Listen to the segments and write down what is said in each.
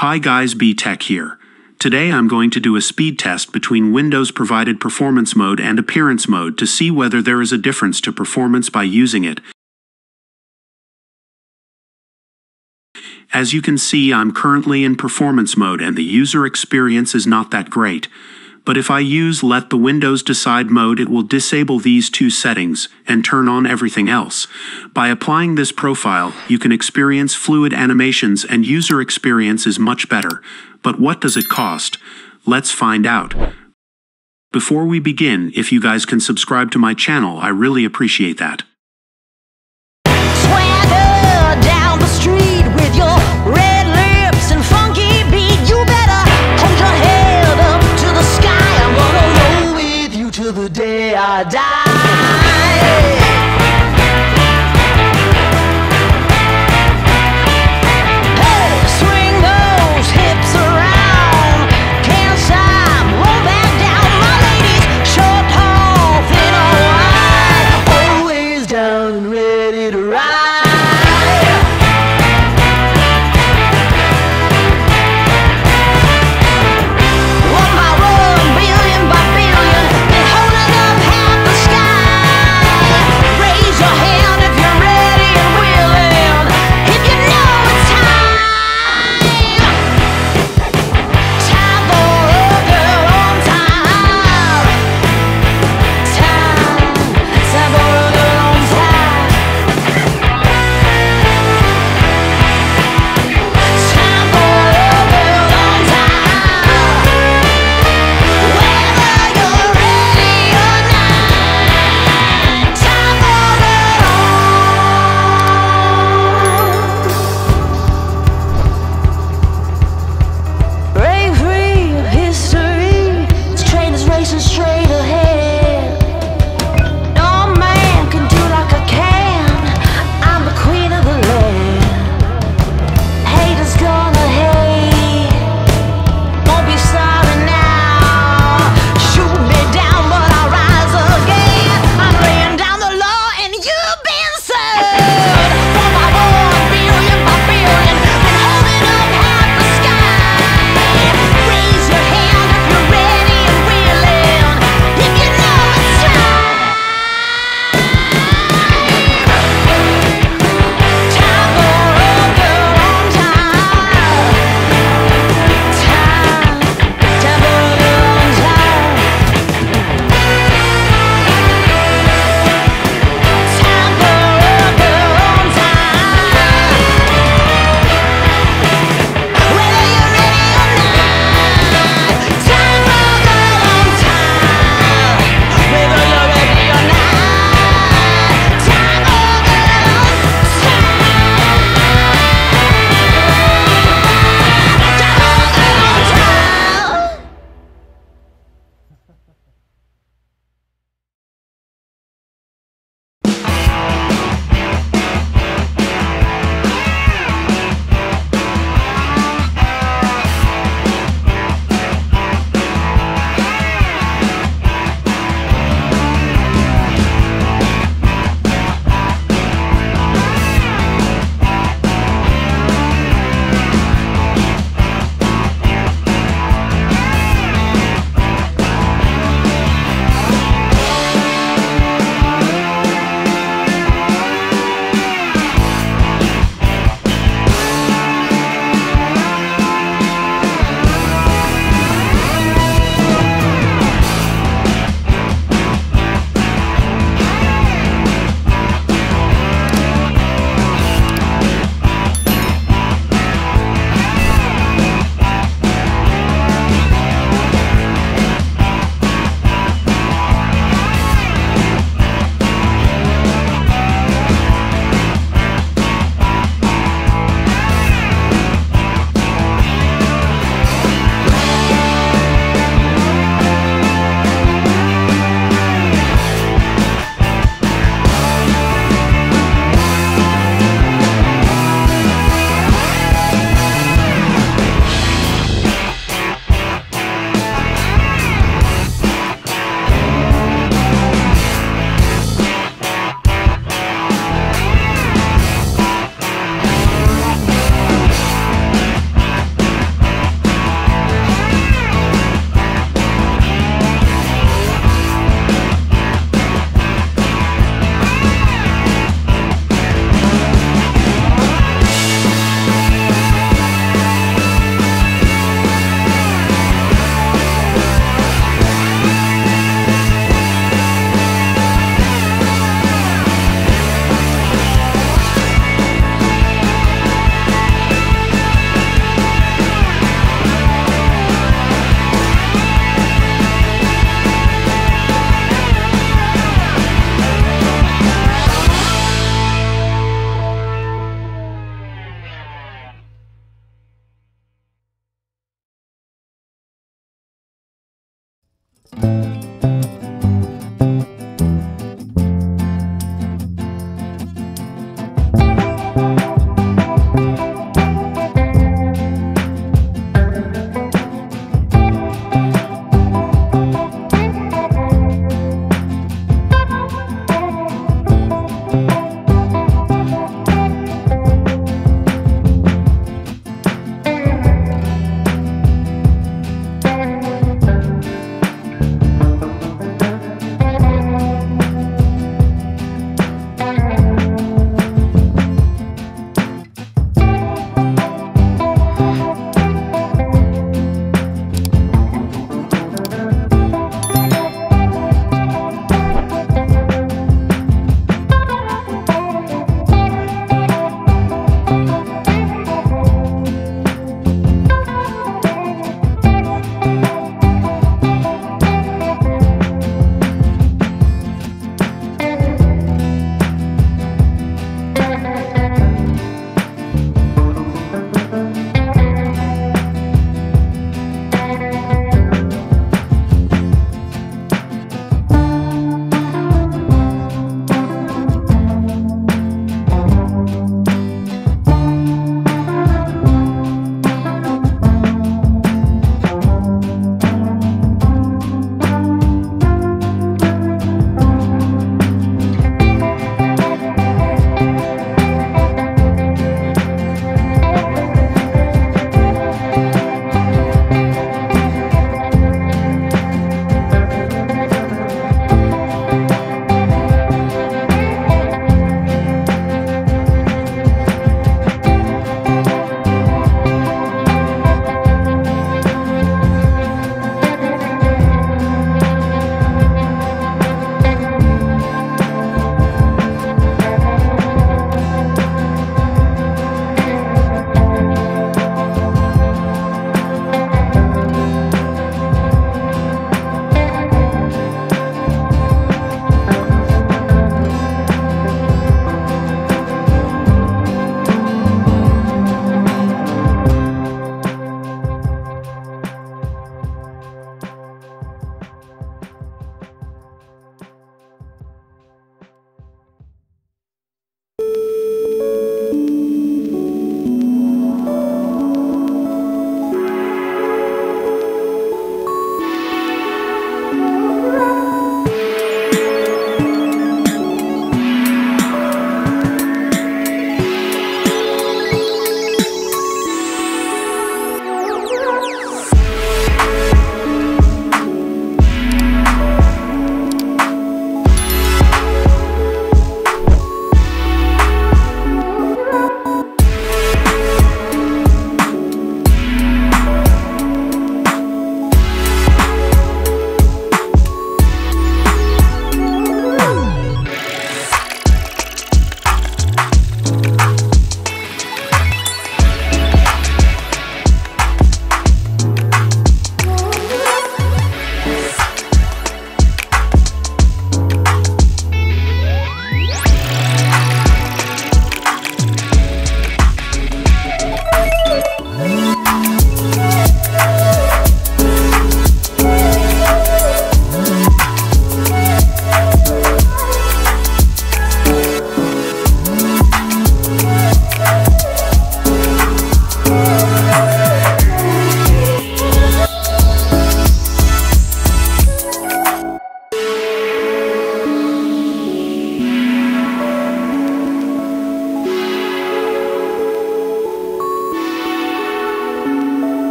Hi guys, B-Tech here. Today I'm going to do a speed test between Windows provided performance mode and appearance mode to see whether there is a difference to performance by using it. As you can see I'm currently in performance mode and the user experience is not that great. But if I use let the Windows decide mode it will disable these two settings and turn on everything else. By applying this profile, you can experience fluid animations and user experience is much better. But what does it cost? Let's find out. Before we begin, if you guys can subscribe to my channel, I really appreciate that. Swagger down the street with your I die.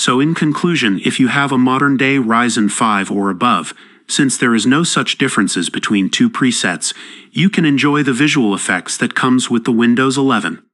So in conclusion, if you have a modern day Ryzen 5 or above, since there is no such differences between two presets, you can enjoy the visual effects that comes with the Windows 11.